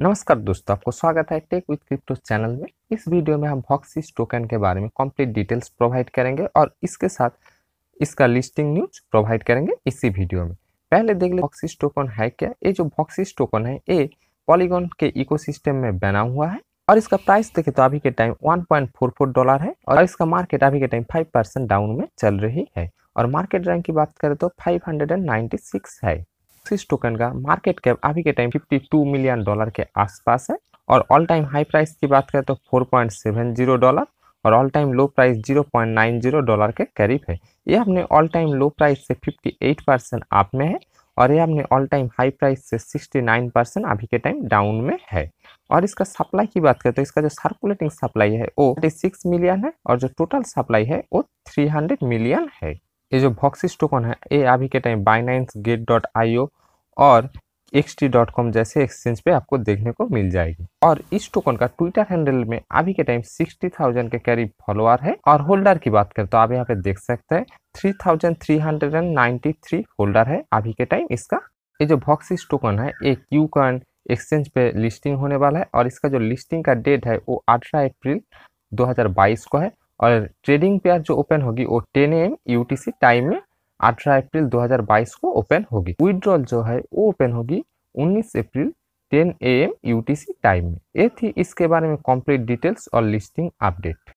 नमस्कार दोस्तों, आपको स्वागत है टेक विद क्रिप्टो चैनल में। इस वीडियो में हम भॉक्सिस टोकन के बारे में कंप्लीट डिटेल्स प्रोवाइड करेंगे और इसके साथ इसका लिस्टिंग न्यूज़ प्रोवाइड करेंगे इसी वीडियो में। पहले देख ले भॉक्सिस टोकन है क्या? ये जो भॉक्सिस टोकन है, ये पॉलीगॉन के इकोसिस्टम में बना हुआ है और इसका प्राइस देखे तो अभी के टाइम 1.44 डॉलर है और इसका मार्केट अभी के टाइम 5 परसेंट डाउन में चल रही है। और मार्केट रैंक की बात करें तो 596 है। इस टोकन का मार्केट कैप अभी के टाइम 52 मिलियन डॉलर के आसपास है। और ऑल टाइम हाई प्राइस की बात करें तो 4.70 डॉलर और all time low price 0.90 dollar के करीब है। ये अपने ऑल टाइम लो प्राइस से 58 परसेंट आप में है और ये अपने ऑल टाइम हाई प्राइस से 69 परसेंट अभी के टाइम डाउन में है। और इसका सप्लाई की बात करें तो इसका जो सर्कुलेटिंग सप्लाई है वो 36 मिलियन है और जो टोटल सप्लाई है वो 300 मिलियन है। ये जो भॉक्सिस टोकन है, ये अभी के time Binance gate dot I और एक्स टी डॉट कॉम जैसे एक्सचेंज पे आपको देखने को मिल जाएगी। और इस टोकन का ट्विटर हैंडल में अभी के टाइम सिक्सटी थाउज़ेंड के करीब फॉलोअर है। और होल्डर की बात करें तो आप यहाँ पे देख सकते हैं three thousand three hundred and ninety three holder है अभी के टाइम इसका। ये जो भॉक्सिस टोकन है, ये क्यू कॉइन एक्सचेंज पे लिस्टिंग होने वाला है। और इसका जो लिस्टिंग का डेट है, वो अठारह अप्रैल 2022 को है। और ट्रेडिंग पेयर जो ओपन होगी वो 10 एम यूटीसी टाइम में 18 अप्रैल 2022 को ओपन होगी। विड्रॉल जो है वो ओपन होगी 19 अप्रैल 10 एम यूटीसी टाइम में। ये थी इसके बारे में कंप्लीट डिटेल्स और लिस्टिंग अपडेट